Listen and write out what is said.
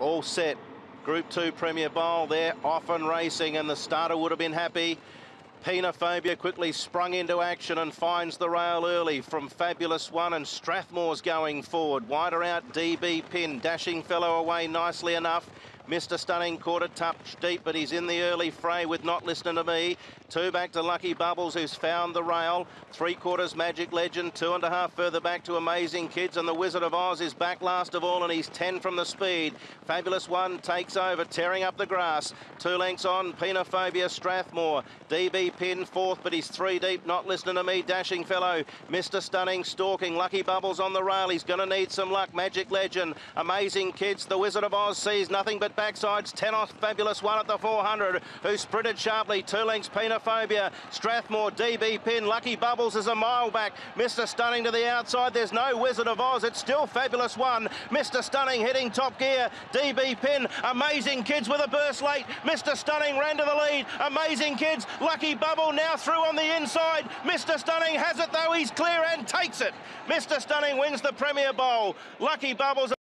all set. Group 2 Premier Bowl there, off and racing, and the starter would have been happy. Peniaphobia quickly sprung into action and finds the rail early from Fabulous One and Strathmore's going forward. Wider out DB Pin, dashing fellow away nicely enough. Mr. Stunning caught a touch deep, but he's in the early fray with Not Listening to Me. Two back to Lucky Bubbles, who's found the rail. Three quarters Magic Legend, two and a half further back to Amazing Kids, and the Wizard of Oz is back last of all, and he's 10 from the speed. Fabulous One takes over, tearing up the grass. Two lengths on, Peniaphobia Strathmore. DB Pin fourth, but he's three deep, Not Listening to Me, dashing fellow. Mr. Stunning stalking, Lucky Bubbles on the rail. He's going to need some luck. Magic Legend, Amazing Kids, the Wizard of Oz sees nothing but backsides. Tenos Fabulous One at the 400, who sprinted sharply. Two lengths, Peniaphobia. Strathmore, DB Pin. Lucky Bubbles is a mile back. Mr. Stunning to the outside. There's no Wizard of Oz. It's still Fabulous One. Mr. Stunning hitting top gear. DB Pin. Amazing Kids with a burst late. Mr. Stunning ran to the lead. Amazing Kids. Lucky Bubble now through on the inside. Mr. Stunning has it though. He's clear and takes it. Mr. Stunning wins the Premier Bowl. Lucky Bubbles.